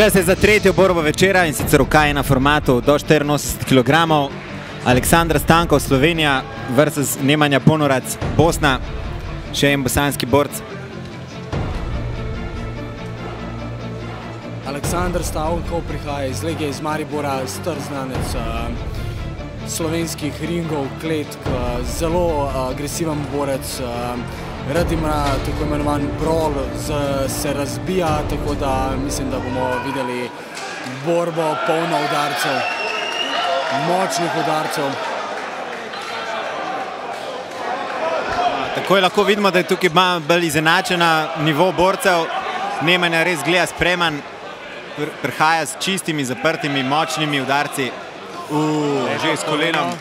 Čas je za tretjo borbo večera in sicer v kaj na formatu do 84 kg. Aleksandr Stankov, Slovenija versus Nemanja Ponorac, Bosna, še en bosanski borc. Aleksandr Stankov prihaja iz Legije iz Maribora, star znanec uh, slovenskih ringov, kletk, zelo agresiven borec. Rad ima tako imenovan brol, se razbija, tako da mislim, da bomo videli borbo polno udarcev, močnih udarcev. Takoj lahko vidimo, da je tukaj malo bolj izenačena nivo borcev. Nemanja res gleda spreman, prihaja s čistimi, zaprtimi, močnimi udarci. Že s kolenom.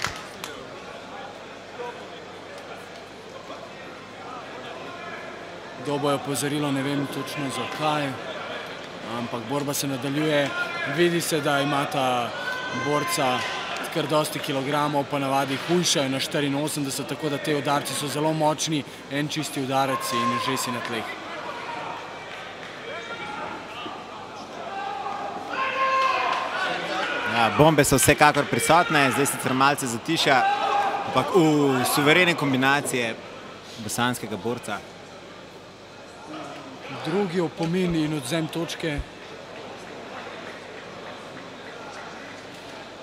Kdo bo je opozorilo, ne vem točno zakaj, ampak borba se nadaljuje. Vidi se, da ima ta borca kar dosti kilogramov, pa navadi hujšajo na 84, tako da te udarci so zelo močni, en čisti udarec in že si na tleh. Bombe so vsekakor prisotne, zdaj sicer malce zatiša, ampak v suverene kombinacije bosanskega borca. Drugi opomin in odzem točke.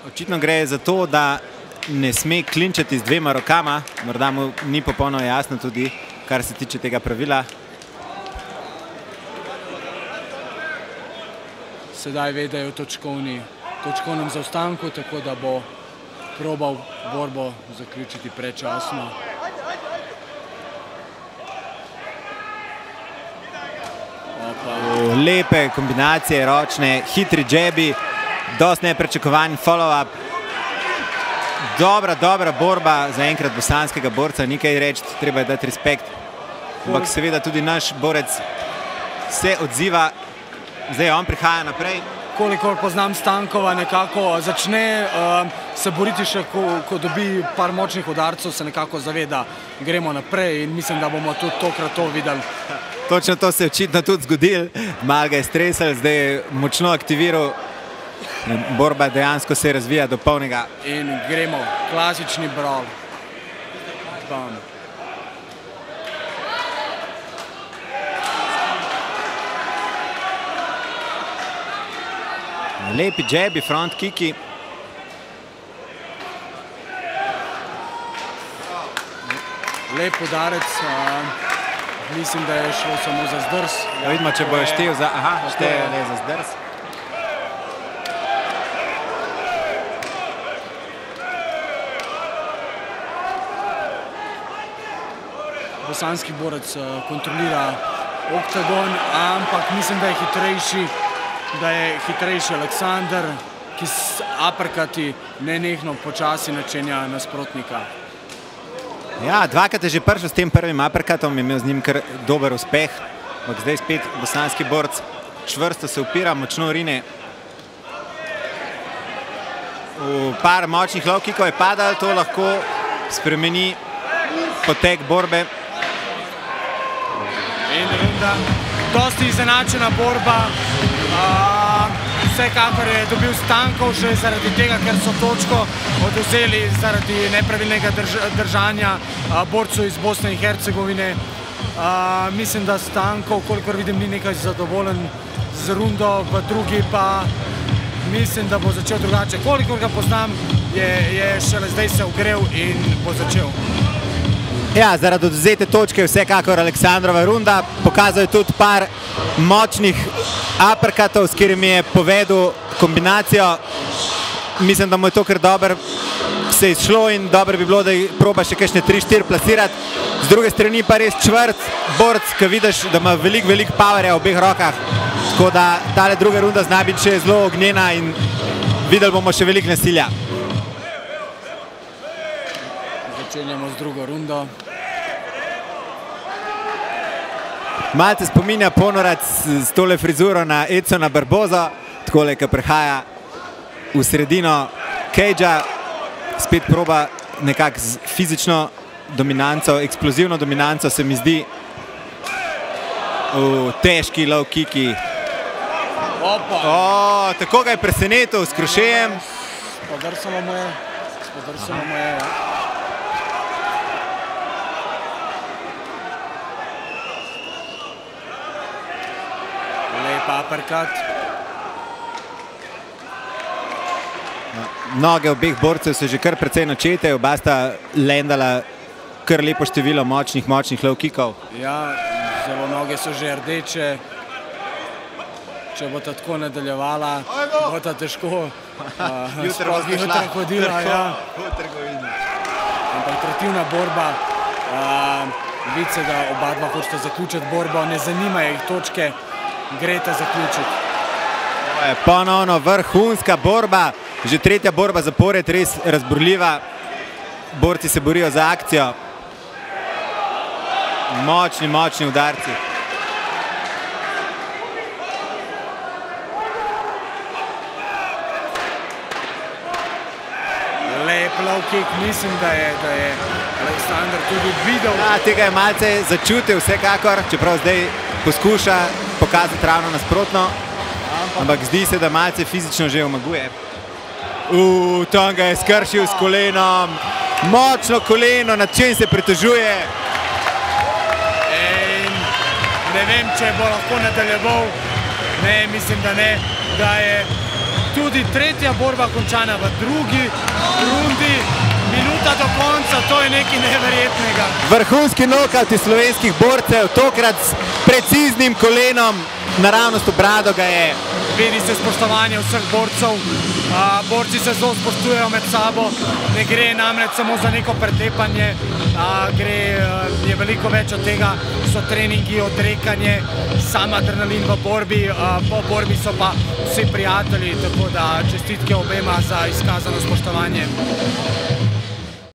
Očitno gre za to, da ne sme klinčati z dvema rokama, morda mu ni popolno jasno tudi, kar se tiče tega pravila. Sedaj ve, da je v točkovni, točkovnem zaostanku, tako da bo probal borbo zaključiti predčasno. Lepe kombinacije, ročne, hitri džebi, dosti neprečakovan follow-up. Dobra, dobra borba za enkrat bosanskega borca, nekaj reči, treba je dati respekt. Ampak seveda tudi naš borec se odziva, zdaj on prihaja naprej. Kolikor poznam Stankova, nekako začne uh, se boriti še, ko, ko dobi par močnih udarcev, se nekako zaveda, gremo naprej in mislim, da bomo tudi tokrat to videli. Točno to se je očitno tudi zgodil, malo ga je stresel, zdaj je močno aktiviral. Borba dejansko se razvija do polnega. In gremo, klasični brawl. Bam. Lepi džebi, front kiki. Lep udarec. Mislim, da je šlo samo za zdrs. Da vidimo, če bojo štev za... Aha, štev le za zdrs. Bosanski borec kontrolira oktagon, ampak mislim, da je hitrejši, da je hitrejši Aleksandr, ki s aprkati nenehno počasi načenja nasprotnika. Ja, dvakrat je že prišel s tem prvim aprkatom, je imel z njim kar dober uspeh, ampak zdaj spet bosanski borc čvrsto se upira, močno rine. V par močnih low kickov je padal, to lahko spremeni potek borbe. In runda, dosti izenačena borba. Vsekakor je dobil Stankov še zaradi tega, ker so točko oduzeli zaradi nepravilnega držanja borcu iz Bosne in Hercegovine. Mislim, da Stankov, kolikor vidim, ni nekaj zadovoljen z rundo, v drugi pa mislim, da bo začel drugače. Kolikor ga poznam, je šele zdaj se ogrel in bo začel. Ja, zaradi odvzete točke je vsekakor Aleksandrova runda. Pokazal je tudi par močnih aprkatov, s katerimi je povedal kombinacijo. Mislim, da mu je to kar dobro se izšlo in dobro bi bilo, da proba še kakšne 3-4 plasirati. Z druge strani pa res čvrt borc, ki vidiš, da ima veliko, veliko powerja v obeh rokah. Tako da tale druga runda zna biti še zelo ognjena in videli bomo še veliko nasilja. Začenjamo z drugo rundo. Malce spominja Ponorac s tole frizuro na Edsona Barboza, takole, ki prihaja v sredino cage-a, spet proba nekako z fizično dominanco, eksplozivno dominanco se mi zdi v težki low kiki. Opa. O, tako ga je presenetil s krošejem. Podrsalo mu je, podrsalo mu je. Ja. Uppercut. Noge obeh borcev so že kar precej načete, oba sta lendala kar lepo število močnih, močnih low kickov. Ja, zelo noge so že rdeče. Če bo ta tako nadaljevala, bo ta težko. Uh, sploh jutra hodila, ja. v trgovini. Ampak tretjivna borba. Uh, Vidi se, da oba dva hočeta zaključiti borbo, ne zanimajo jih točke, gre ta zaključiti. To je ponovno vrhunska borba, že tretja borba zapored, res razburljiva. Borci se borijo za akcijo. Močni, močni udarci. Lep low kick, mislim, da je, da je Aleksandr tudi videl. Ja, tega je malce začutil, vsekakor, čeprav zdaj poskuša pokazati ravno nasprotno. Ampak zdi se, da malce fizično že omaguje. Uh, tam ga je skršil s kolenom. Močno koleno, nad čem se pritožuje. In ne vem, če bo lahko nadaljeval. Ne, mislim, da ne. Da je tudi tretja borba končana v drugi rundi. Minuta do konca, to je nekaj neverjetnega. Vrhunski nokaut iz slovenskih borcev, tokrat s preciznim kolenom, naravnost v brado ga je. Vidi se spoštovanje vseh borcev. A, borci se zelo spoštujejo med sabo. Ne gre namreč samo za neko pretepanje, a, gre, a, je veliko več od tega. So treningi, odrekanje, sam adrenalin v borbi, a, po borbi so pa vsi prijatelji, tako da čestitke obema za izkazano spoštovanje.